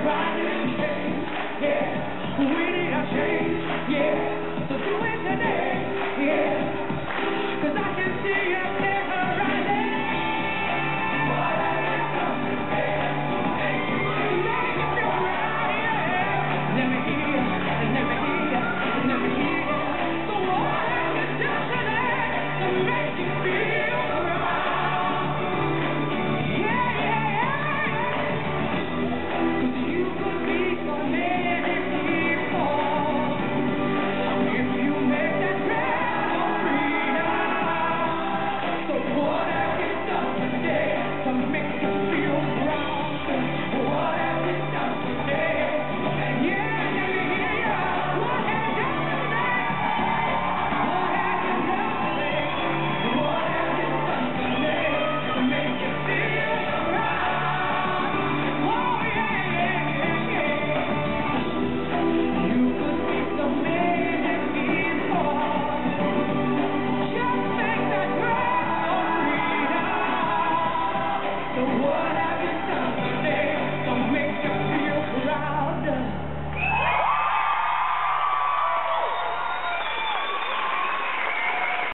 Change, yeah. We need a change, yeah.